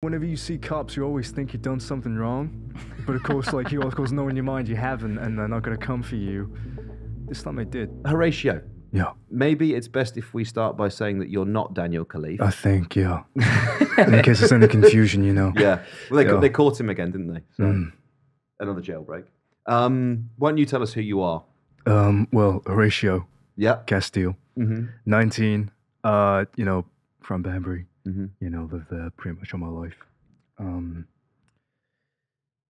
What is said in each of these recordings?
Whenever you see cops, you always think you've done something wrong, but of course, like you of course know in your mind you haven't, and they're not gonna come for you. This time they did. Horatio, Yeah, maybe it's best if we start by saying that you're not Daniel Khalife. I think yeah. in case there's any confusion, you know. yeah. Well, they, Yeah. they caught him again, didn't they? So, Mm. another jailbreak. Um, why don't you tell us who you are? Um. Well, Horatio Yeah. Castille, Mm-hmm. 19. Uh. You know, from Banbury. Mm-hmm. you know, lived there pretty much all my life. Um,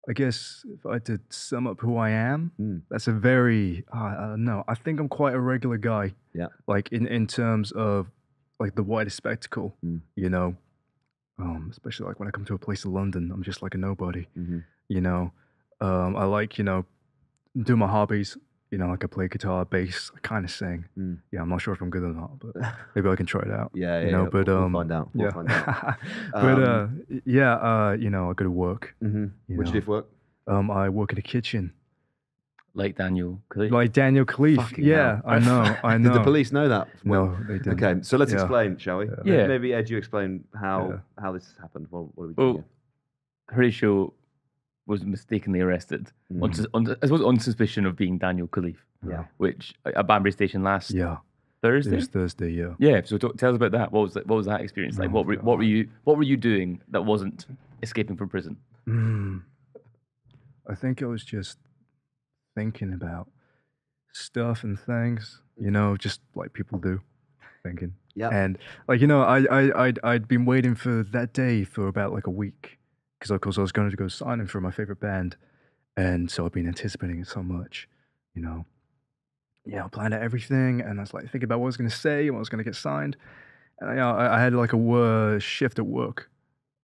I guess if I had to sum up who I am, Mm. that's a very, uh, I don't know, I think I'm quite a regular guy. Yeah. Like in, in terms of like the wider spectacle, Mm. you know, um, especially like when I come to a place in London, I'm just like a nobody, Mm-hmm. you know. Um, I like, you know, do my hobbies, you know, like I play guitar, bass, I kind of sing. Mm. Yeah, I'm not sure if I'm good or not, but maybe I can try it out. Yeah, yeah. You know, yeah. but, we'll, um, we'll find out. We'll yeah. find out. but uh, Um, y- yeah, uh, you know, I go to work. Mm-hmm. you What do you do for work? Um, I work in a kitchen, like Daniel Khalife. like Daniel Khalife. Fucking Yeah, hell. I know, I know. Did the police know that? No, they didn't. Okay, so let's Yeah. explain, shall we? Yeah. Yeah. Maybe Ed, you explain how Yeah. how this happened. What, what are we doing? Well, Horatio was mistakenly arrested here? on, on, I suppose on suspicion of being Daniel Khalife, Yeah. which at Banbury Station last Yeah, it Thursday. was Thursday. Yeah. Yeah, so talk, tell us about that. What was that, what was that experience like? Oh, what were, what were you what were you doing that wasn't escaping from prison? Mm. I think I was just thinking about stuff and things, you know, just like people do, thinking. Yeah. And like you know, I I I'd, I'd been waiting for that day for about like a week because of course I was going to go signing for my favorite band, and so I've been anticipating it so much, you know. Yeah, I planned out everything, and I was like thinking about what I was going to say and what I was going to get signed, and you know, I, I had like a shift at work,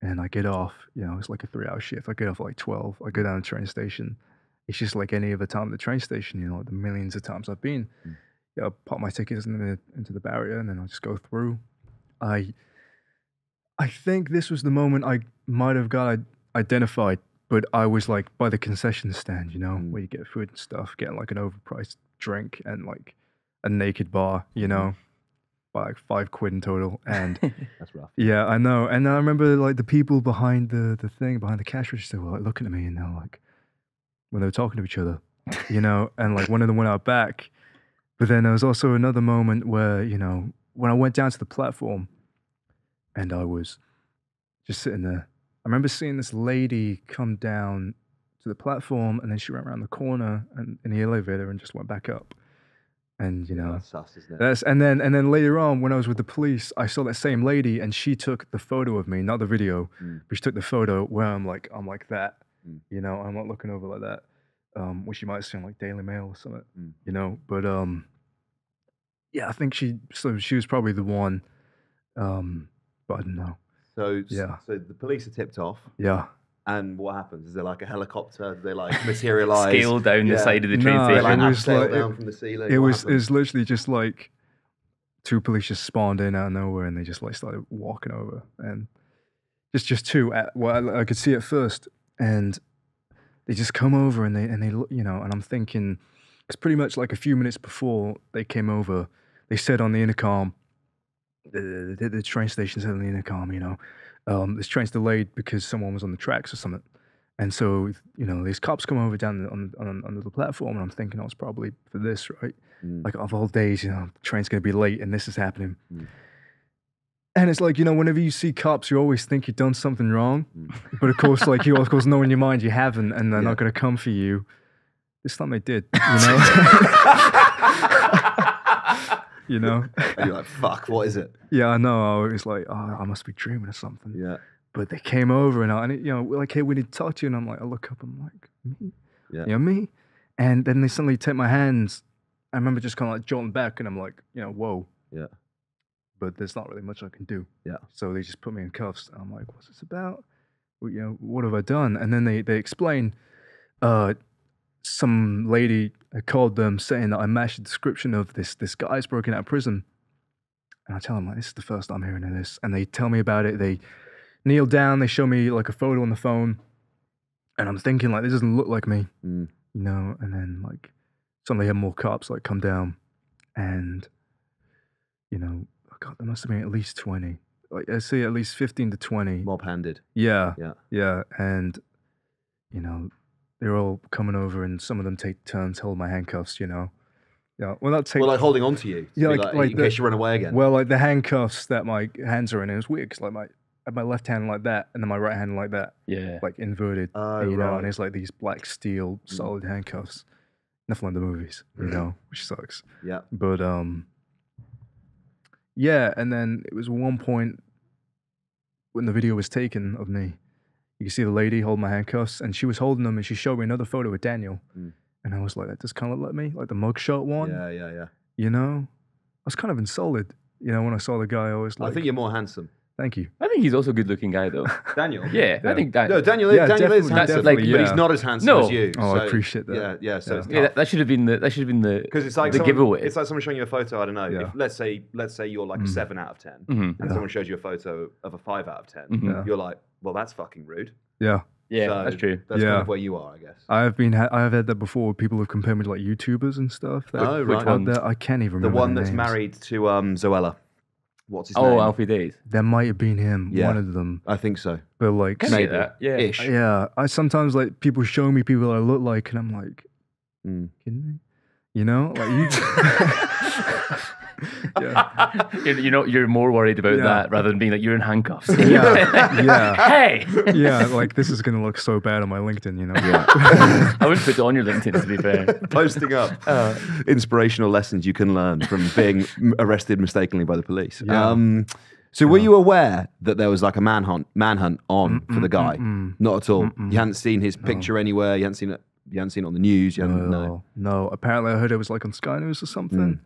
and I get off. You know, it's like a three-hour shift. I get off at like twelve. I go down to the train station. It's just like any other time at the train station. You know, like the millions of times I've been. Mm. Yeah, I pop my tickets in the, into the barrier, and then I just go through. I, I think this was the moment I might have got identified, but I was like by the concession stand. You know, Mm. where you get food and stuff, getting like an overpriced drink and like a naked bar. You know, by like five quid in total, and. That's rough. Yeah, I know. And I remember like the people behind the the thing, behind the cash register were like looking at me and they're like when they were talking to each other, you know, and like one of them went out back. But then there was also another moment where, you know, when I went down to the platform and I was just sitting there. I remember seeing this lady come down to the platform and then she went around the corner and in the elevator and just went back up. And you know, That's sus, that's and then and then later on when I was with the police, I saw that same lady and she took the photo of me, not the video, Mm. but she took the photo where I'm like I'm like that, Mm. you know, I'm not looking over like that, um, which you might see on like Daily Mail or something, Mm. you know. But um, yeah, I think she so she was probably the one, um, but I don't know. So, Yeah. so the police are tipped off, Yeah, and what happens? Is there like a helicopter? Do they like materialize? Scale down Yeah. the side of the train No, They it station. like was abseil like- it- from the ceiling. it What was it was literally just like two police just spawned in out of nowhere and they just like started walking over and just just two at, well I, I could see it first and they just come over and they and they look you know and I'm thinking it's pretty much like a few minutes before they came over they said on the intercom the, the, the train station said on the intercom you know um, this train's delayed because someone was on the tracks or something and so you know these cops come over down on, on on the platform and I'm thinking oh it's probably for this right Mm. like of all days, you know, the train's gonna be late and this is happening. Mm. And it's like, you know, whenever you see cops, you always think you've done something wrong. Mm. But of course, like you of course know in your mind you haven't and they're Yeah. not gonna come for you. This time they did, you know. you know? And you're like, fuck, what is it? Yeah, I know. I was like, oh, I must be dreaming of something. Yeah. But they came over and, I, and it, you know, we're like, hey, we need to talk to you. And I'm like, I look up, I'm like, me? Yeah. You know, me? And then they suddenly take my hands. I remember just kind of like jolting back and I'm like, you know, whoa. Yeah. But there's not really much I can do. Yeah. So they just put me in cuffs. And I'm like, what's this about? Well, you know, what have I done? And then they, they explain, uh, some lady called them saying that I matched the description of this this guy's broken out of prison. And I tell them like this is the first I'm hearing of this. And they tell me about it. They kneel down, they show me like a photo on the phone. And I'm thinking like this doesn't look like me, Mm. you know, and then like suddenly have more cops like come down and you know, God, there must have been at least 20. like I say at least fifteen to twenty. Mob-handed. Yeah, Yeah. yeah, and you know they're all coming over, and some of them take turns holding my handcuffs. You know, yeah. Well, not take. Well, like holding on to you. to Yeah, like- like, like in the- case you run away again. well, like the handcuffs that my hands are in. It was weird because like my my left hand like that, and then my right hand like that, Yeah. like inverted. Oh, and, you know, and it's like these black steel Mm. solid handcuffs. Nothing like the movies, you Mhm. know, which sucks. yeah. But um, yeah, and then it was one point when the video was taken of me. You can see the lady hold my handcuffs, and she was holding them, and she showed me another photo with Daniel, Mm. and I was like, that does kind of look like me, like the mugshot one. Yeah, yeah, yeah. You know, I was kind of insulted. You know, when I saw the guy, I was like, I think you're more handsome. Thank you. I think he's also a good-looking guy, though. Daniel. Yeah, I think that. No, Daniel, is Yeah, Daniel is definitely, handsome, definitely, but he's not as handsome No. as you. Oh, I so- appreciate that. Yeah, yeah. So Yeah. it's yeah, that, that should have been the. That should have been the. because it's like the someone, giveaway. It's like someone showing you a photo. I don't know. Yeah. If, let's say, let's say you're like a Mm. seven out of 10 Mhm. and Yeah. someone shows you a photo of a five out of 10 Mhm. Yeah. You're like, well, that's fucking rude. Yeah, Yeah, So that's true. That's Yeah. kind of where you are, I guess. I've been, ha- I've had that before. People have compared me to like YouTubers and stuff. That, Oh, which right. one? that I can't even remember. The remember. one their that's names. married to um, Zoella. What's his Oh, name? Alfie Deyes. That might have been him, Yeah. one of them. I think so. But like, Can see Maybe. that. Yeah. Ish. yeah, I sometimes like people show me people I look like, and I'm like, Mm. kidding me? You know, like you. yeah, you're, you know, you're more worried about Yeah. that rather than being like you're in handcuffs. Yeah. Yeah. Hey. yeah, like this is gonna look so bad on my LinkedIn, you know. Yeah. I wouldn't put it on your LinkedIn to be fair. Posting up Uh, inspirational lessons you can learn from being arrested mistakenly by the police. Yeah. Um, so, were you aware that there was like a manhunt manhunt on for the guy? Mm-mm. Not at all. You hadn't seen his picture anywhere. You hadn't seen it. You hadn't seen it on the news. You hadn't. No. No, no. Apparently, I heard it was like on Sky News or something.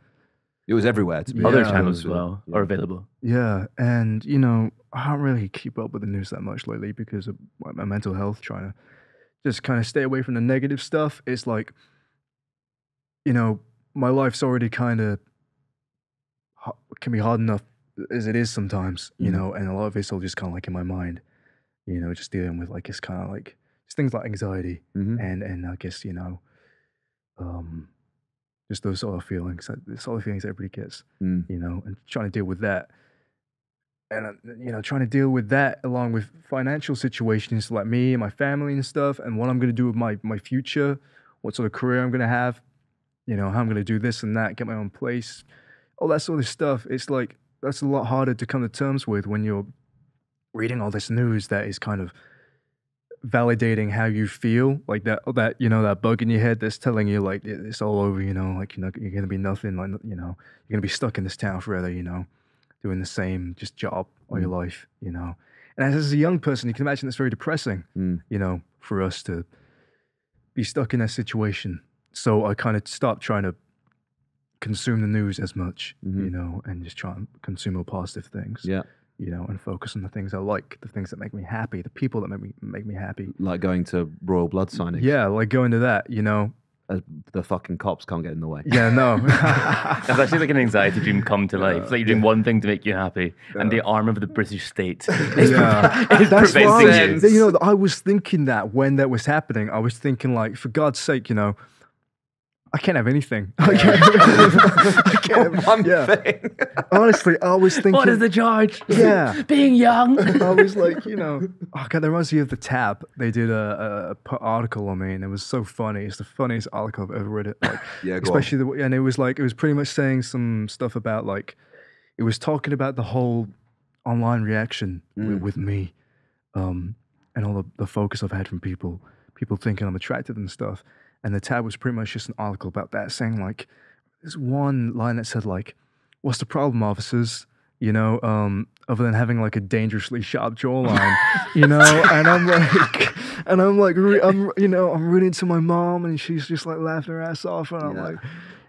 It was everywhere. To be Other honest. channels as Yeah. well are available. Yeah, and you know, I don't really keep up with the news that much lately because of like, my mental health. Trying to just kind of stay away from the negative stuff. It's like, you know, my life's already kind of can be hard enough as it is sometimes, you Mhm. know, and a lot of it's all just kind of like in my mind, you know, just dealing with like it's kind of like just things like anxiety Mhm. and and I guess you know, just those sort of feelings. that- The sort of feelings everybody gets Mm. you know, and trying to deal with that. And, uh, you know, trying to deal with that along with financial situations like me and my family and stuff, and what I'm going to do with my, my future, what sort of career I'm going to have, you know, how I'm going to do this and that, get my own place, all that sort of stuff. It's like, that's a lot harder to come to terms with when you're reading all this news that is kind of validating how you feel like that that you know that bug in your head that's telling you like it's all over you know like you know you're gonna be nothing like you know you're gonna be stuck in this town forever you know doing the same just job all your life you know and as, as a young person you can imagine it's very depressing Mm. you know for us to be stuck in that situation so i kind of stopped trying to consume the news as much you Mhm. know and just try and consume more positive things Yeah. You know and focus on the things i like the things that make me happy the people that make me make me happy Like going to royal blood signings. yeah like going to that you know Uh, the fucking cops can't get in the way. yeah no That's actually like an anxiety dream come to life. It's like you're doing one thing to make you happy, and the arm of the British state is, Yeah. pre- is That's why preventing you. you know I was thinking that when that was happening I was thinking like for God's sake you know I can't have anything I can't, I can't have- One yeah thing. honestly I was thinking What is the charge? Yeah. being young. I was like, you know, oh god, that reminds me of the tab. They did a article on me, and it was so funny. It's the funniest article I've ever read. It, like, Yeah, go on. especially the and it was like it was pretty much saying some stuff about like it was talking about the whole online reaction Mm. with, with me, um, and all the, the focus I've had from people, people thinking I'm attractive and stuff. And the tab was pretty much just an article about that, saying like, there's one line that said like, "What's the problem, officers?" You know, um, other than having like a dangerously sharp jawline, you know. And I'm like, and I'm like, re- I'm you know, I'm reading to my mom, and she's just like laughing her ass off, and I'm Yeah. like,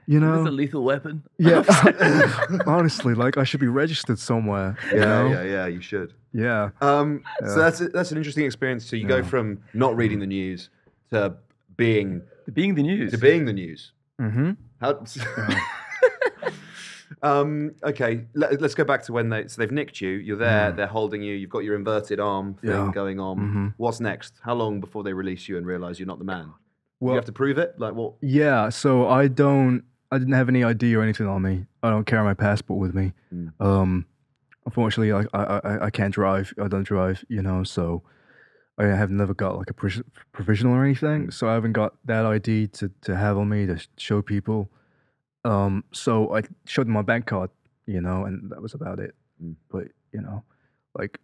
you know, It's know, a lethal weapon. yeah. Honestly, like I should be registered somewhere. You Yeah, know? yeah, yeah. You should. yeah. Um, Yeah. So that's that's an interesting experience. So you go from not reading the news to being Being the news. to being the news. Mm-hmm. How? um, okay, let, us go back to when they so they've nicked you. You're there. Mm. They're holding you. You've got your inverted arm thing Yeah. going on. Mhm. What's next? How long before they release you and realize you're not the man? Well, you have to prove it. Like what? yeah. So I don't. I didn't have any ID or anything on me. I don't carry my passport with me. Mm. Um, unfortunately, I, I I I can't drive. I don't drive, you know, so I have never got like a pres- provisional or anything. So I haven't got that ID to to have on me to show people. Um, so I showed them my bank card, you know, and that was about it. Mm. But you know, like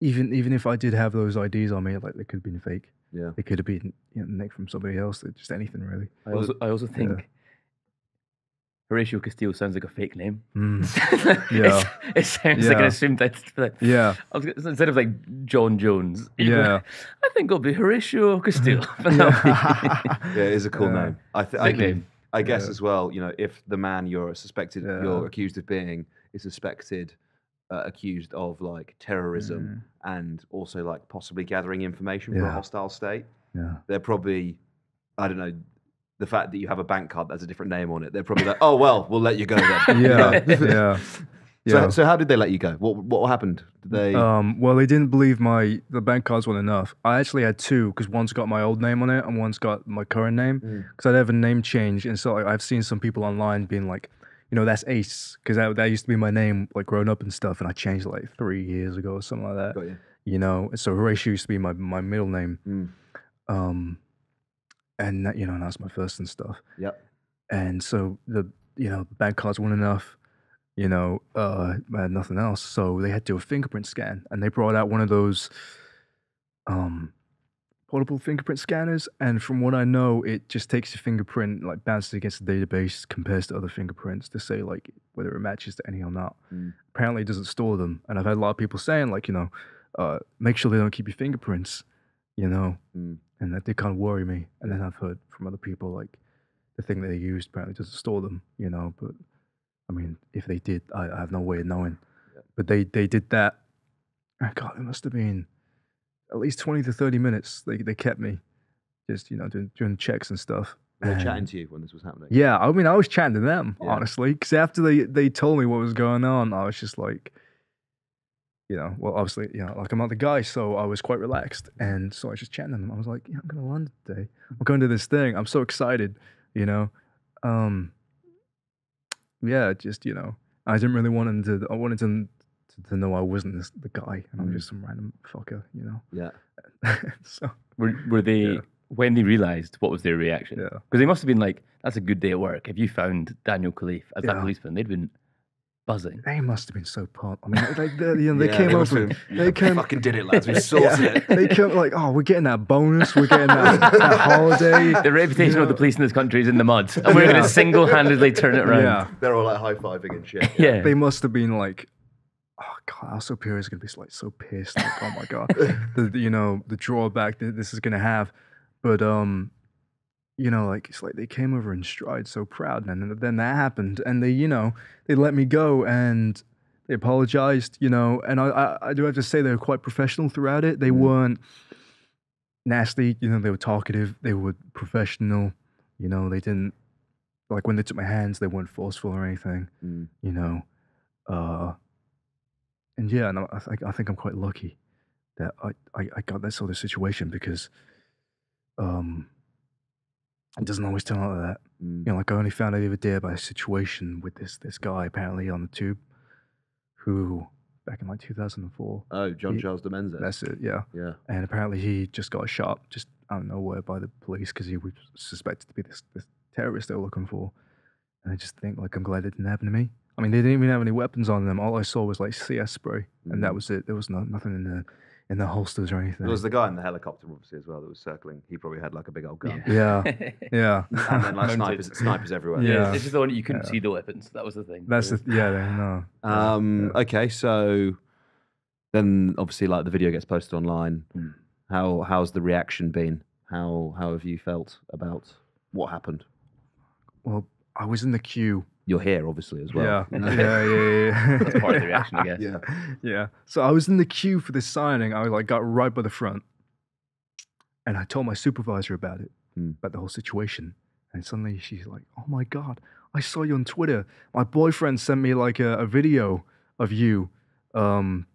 even even if I did have those IDs on me, like they could have been fake. Yeah. They could have been you know, nicked from somebody else. Just anything really. I also, I also think Horatio Castillo sounds like a fake name. Mm. It's- it sounds like an assumed identity. Yeah, I was gonna- instead of like John Jones. you know, yeah. I think it'll be Horatio Castillo. But that'll Yeah, it is a cool Yeah. name. I, th- Sick I, name. I guess Yeah. as well, you know, if the man you're suspected, Yeah. you're accused of being, is suspected, uh, accused of like terrorism and also like possibly gathering information for a hostile state, Yeah. they're probably, I don't know, the fact that you have a bank card that has a different name on it, they're probably like, oh well, we'll let you go then. Yeah. yeah. So, Yeah. so how did they let you go? What what happened? Did they? Um, well, they didn't believe my the bank cards weren't enough. I actually had two because one's got my old name on it and one's got my current name. Mm. Because I'd have a name change, and so like, I've seen some people online being like, you know, that's Ace because that, that used to be my name like growing up and stuff, and I changed it like three years ago or something like that. Got you. You know, so Horatio used to be my my middle name. Mm. Um, and that, you know, and that's my first and stuff. Yep. And so the you know bank cards weren't enough. You know, uh, I had nothing else, so they had to do a fingerprint scan, and they brought out one of those um portable fingerprint scanners. And from what I know, it just takes your fingerprint, like bounces against the database, compares to other fingerprints to say like whether it matches to any or not. Mm. Apparently, it doesn't store them, and I've had a lot of people saying like, you know, uh, make sure they don't keep your fingerprints. You know, Mm. And that did kind of worry me. And then I've heard from other people like the thing that they used apparently doesn't store them, you know. But I mean, if they did, I, I have no way of knowing. Yeah. But they they did that. Oh God, it must have been at least twenty to thirty minutes. They they kept me just you know doing doing checks and stuff. Were they chatting to you when this was happening? Yeah, I mean, I was chatting to them Yeah. honestly because after they they told me what was going on, I was just like. You know, well, obviously, you know, like I'm not the guy, so I was quite relaxed, and so I was just chatting to them. I was like, "Yeah, I'm going to London today. I'm going to this thing. I'm so excited." You know, um, yeah, just you know, I didn't really want them to. I wanted them to, to know I wasn't this, the guy, and I'm Mm. just some random fucker. You know, Yeah. so were, were they, Yeah. when they realised, what was their reaction? yeah, Because they must have been like, that's a good day at work. If you found Daniel Khalife as that Yeah. policeman, they'd been buzzing. they must have been so pumped. I mean, they, they, you know, they Yeah, came they must over. have- They came. fucking did it, lads. We sorted Yeah. it. They came like, oh, we're getting that bonus. We're getting that, that holiday. The reputation You of the police in this country is in the mud, and we're going to single handedly turn it around. Yeah, They're all like high fiving and shit. Yeah. they must have been like, oh god, our superior is gonna be like so pissed. Like, oh my god, the, the- you know the drawback that this is gonna have. But um, you know, like it's like they came over in stride, so proud, and then, then that happened, and they, you know, they let me go and. They apologized, you know, and I, I, I do have to say they were quite professional throughout it. They Mm. weren't nasty, you know, they were talkative, they were professional, you know, they didn't like when they took my hands, they weren't forceful or anything Mm. you know. Uh, and yeah, and I, I think I think I'm quite lucky that I, I, I got that sort of situation because um, it doesn't always turn out like that. Mm. You know, like I only found out the other day about a situation with this this guy apparently on the tube, who back in like 2004. Oh, John Ye- Charles de Menezes. That's it, yeah. yeah. And apparently he just got shot just out of nowhere by the police because he was suspected to be this, this terrorist they were looking for. And I just think like I'm glad it didn't happen to me. I mean, they didn't even have any weapons on them. All I saw was like CS spray, and that Mm. was it. There was no, nothing in the in the holsters or anything. There was the guy in the helicopter, obviously, as well, that was circling. He probably had like a big old gun. yeah, yeah. And then like snipers, snipers everywhere. Yeah. Yeah, it's just the one you couldn't Yeah. see the weapons. That was the thing. That's the yeah. they- No. Um, yeah. Okay, so then obviously, like the video gets posted online. Mm. How how's the reaction been? How how have you felt about what happened? Well, I was in the queue. You're here, obviously, as well. yeah. you know? yeah, yeah, yeah. That's part of the reaction, I guess. Yeah. yeah. So I was in the queue for this signing. I was like got right by the front, and I told my supervisor about it, Hmm. about the whole situation. And suddenly she's like, "Oh my god, I saw you on Twitter. My boyfriend sent me like a, a video of you." Um,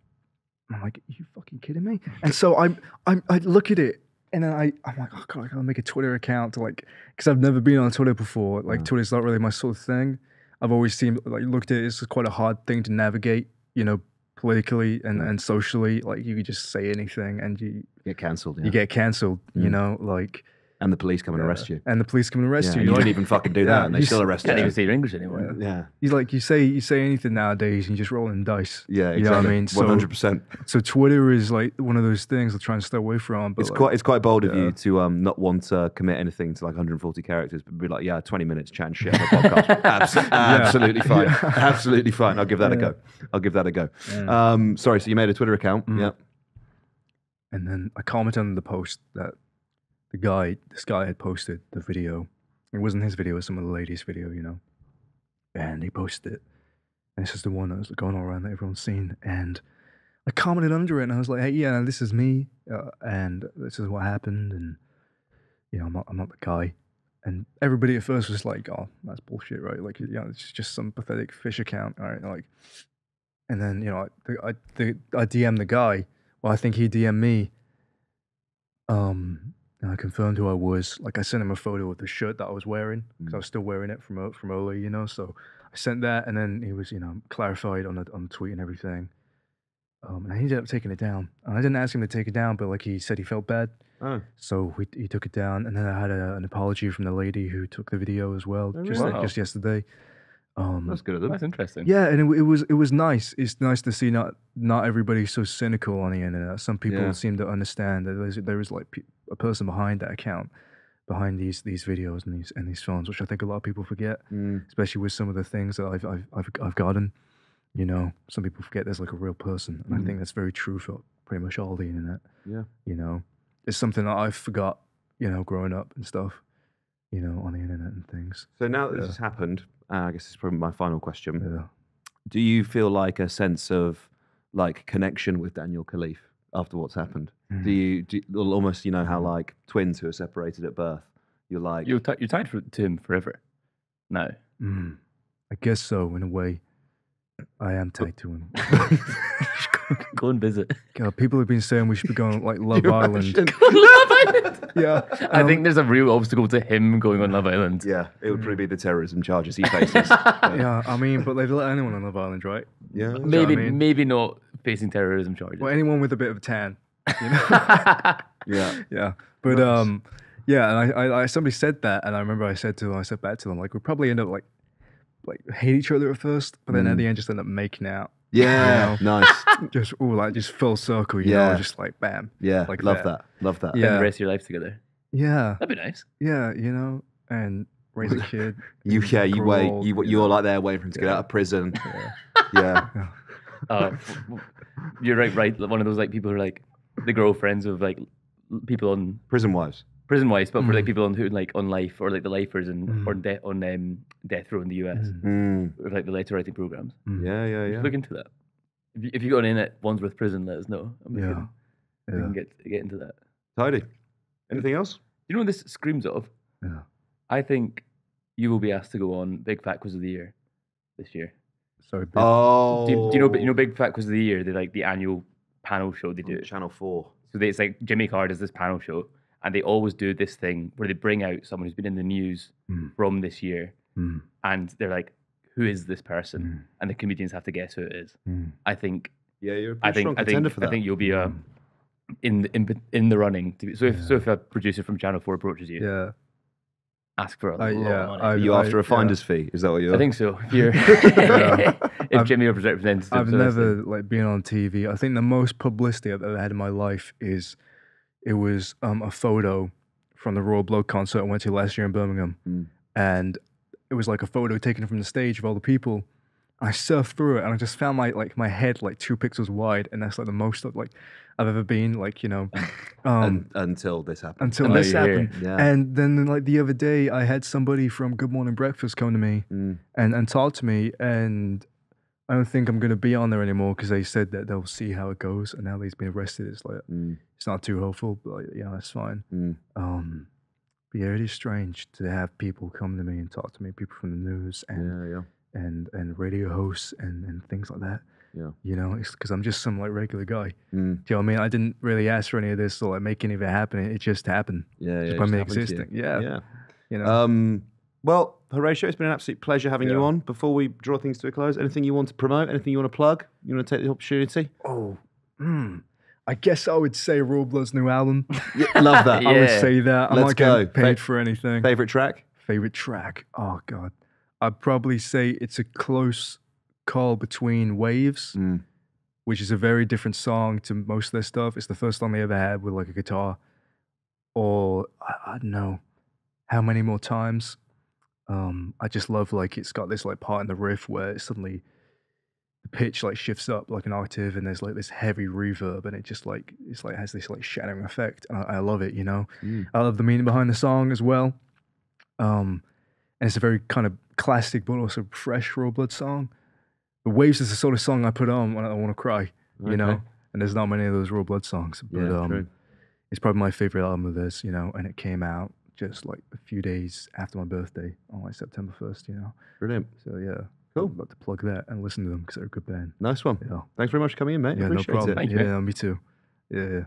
I'm like, "Are you fucking kidding me?" And so I'm, I'm, I look at it. And then I, I'm like, oh god, I gotta make a Twitter account to like, because I've never been on Twitter before. Like, Yeah. Twitter's not really my sort of thing. I've always seen, like, looked at it as quite a hard thing to navigate, you know, politically and, and socially. Like you could just say anything and you Get cancelled. Yeah. you get cancelled. You mm. know, like and the police come and arrest you. and the police come and arrest Yeah, you. you You're didn't even fucking do that, Yeah, and they you still s- you. Can't even say your English anymore. Yeah, he's like you say you say anything nowadays and you just roll in dice. yeah, exactly. You know what I mean? Hundred percent. So Twitter is like one of those things I try and stay away from. But It's like, quite it's quite bold of you to um not want to commit anything to like 140 characters, but be like, yeah, 20 minutes chatting shit on the podcast. Abso- Absolutely fine. Absolutely fine. I'll give that a go. I'll give that a go. Um, sorry, so you made a Twitter account? Mm. Yeah. And then I commented on the post that the guy, this guy had posted the video. It wasn't his video, it was some of the ladies' video, you know. And he posted it. And this is the one that was going all around that everyone's seen. And I commented under it and I was like, hey, yeah, this is me. Uh, and this is what happened. And, you know, I'm not, I'm not the guy. And everybody at first was like, oh, that's bullshit, right? Like, you know, it's just some pathetic fish account, all right? Like, and then, you know, I, I, I DM the guy. Well, I think he DM'd me. Um, and I confirmed who I was. Like, I sent him a photo of the shirt that I was wearing because I was still wearing it from from earlier, you know. So I sent that, and then he was, you know, clarified on the on the tweet and everything. Um, and he ended up taking it down. And I didn't ask him to take it down, but like he said, he felt bad, Oh, so he he took it down. And then I had a, an apology from the lady who took the video as well, Oh, just really? just yesterday. Um, that's good. That's interesting. yeah, and it, it was it was nice. It's nice to see not not everybody so cynical on the internet. Some people Yeah. seem to understand that there's there is like pe- a person behind that account, behind these these videos and these and these films, which I think a lot of people forget, Mm. especially with some of the things that I've I've I've, I've gotten. You know, some people forget there's like a real person, and I think that's very true for pretty much all the internet. Yeah. You know, it's something that I forgot. You know, growing up and stuff. You know, on the internet and things. So now that this has happened, uh, I guess this is probably my final question. Yeah. Do you feel like a sense of like connection with Daniel Khalife after what's happened? Mm. Do you do you- almost you know how like twins who are separated at birth, you're like You're, ti- you're tied for, to him forever. No. Mm, I guess so, in a way. I am tied to him. Go and visit. God, people have been saying we should be going like Love Island. Love Island. Yeah, I um, think there's a real obstacle to him going on Love Island. Yeah, it would probably be the terrorism charges he faces. Yeah, I mean, but they've let anyone on Love Island, right? yeah. what I Maybe mean? maybe not facing terrorism charges. Well, anyone with a bit of tan, you know? Yeah. yeah, but um, yeah, and I, I, I, somebody said that, and I remember I said to them, I said back to them, like, we'll probably end up like, like hate each other at first, but then at the end just end up making out. Yeah. Nice. Just all like just full circle, you Yeah. know, just like bam. Yeah. Like love that. that. Love that. Yeah. the rest of your life together. Yeah, That'd be nice. yeah, you know, and raise a kid. You yeah, you grow wait. old, You know. you're like there waiting for him to get out of prison. Yeah. Yeah. Uh, you're right, right. One of those like people who are like the girlfriends of like people on Prison wives. Prison wives, but for like Mm. people on who like on life or like the lifers and Mm. or de- on um, death row in the US Mm, Mm. or like the letter writing programs. mm. Yeah, yeah, yeah. Look into that. If you, if you got in at Wandsworth Prison, let us know. And we Yeah. can, we can get get into that. Tidy. Anything else? You know what this screams of? Yeah. I think you will be asked to go on Big Fat Quiz of the Year this year. Sorry, big- Oh. Do, you, do you know? You know, Big Fat Quiz of the Year. They like the annual panel show they do. Channel Four. So they, it's like Jimmy Carr does this panel show, and they always do this thing where they bring out someone who's been in the news Mm. from this year, Mm, and they're like, "Who is this person?" mm, And the comedians have to guess who it is. mm. I think, Yeah, you're a I pretty strong think, I contender think, for that. I think you'll be uh, in the- in in the running. To be, so if so if a producer from Channel Four approaches you, Yeah, ask for a I, lot yeah. of money. I, Are you I- after a yeah. finder's fee? Is that what you're? I think so. If you're, Yeah. if I've- Jimmy was representative, I've so never like been on TV. I think the most publicity I've ever had in my life is it was um, a photo from the Royal Blood concert I went to last year in Birmingham, Mm. and it was like a photo taken from the stage of all the people. I surfed through it and I just found my like my head like two pixels wide, and that's like the most like I've ever been. Like you know, um, Un- until this happened. until now this happened. Yeah. And then like the other day, I had somebody from Good Morning Breakfast come to me Mm. and and talk to me, and I don't think I'm gonna be on there anymore because they said that they'll see how it goes, and now that he's been arrested, it's like Mm. it's not too hopeful, but like, yeah, that's fine. Mm. Um, but yeah, it is strange to have people come to me and talk to me, people from the news and Yeah, yeah. and and radio hosts and and things like that. Yeah. You know, it's because I'm just some like regular guy. Mm. Do you know what I mean? I didn't really ask for any of this or like make any of it happen. It just happened. Yeah, yeah. Just it by me to existing. Yeah. Yeah. You know. Um, Well, Horatio, it's been an absolute pleasure having you on. Before we draw things to a close, anything you want to promote? Anything you want to plug? You want to take the opportunity? Oh, hmm. I guess I would say Royal Blood's new album. Yeah, love that. I would say that. I'm Let's not getting go. paid Fa- for anything. Favorite track? Favorite track? Oh God, I'd probably say it's a close call between Waves, Mm. which is a very different song to most of their stuff. It's the first song they ever had with like a guitar, or I, I don't know how many more times. Um, I just love like it's got this like part in the riff where it suddenly the pitch like shifts up like an octave and there's like this heavy reverb and it just like it's like has this like shattering effect and I, I love it you know Mm. I love the meaning behind the song as well um and it's a very kind of classic but also fresh Royal Blood song the waves is the sort of song I put on when I want to cry you know and there's not many of those Royal Blood songs but Yeah, um true. it's probably my favorite album of this you know and it came out just like a few days after my birthday on like September 1st you know Brilliant. so yeah Cool. I'd love to plug that and listen to them because they're a good band Nice one. yeah Thanks very much for coming in, mate. yeah, no Appreciate problem. it. Thank you, yeah, me too. Yeah, yeah.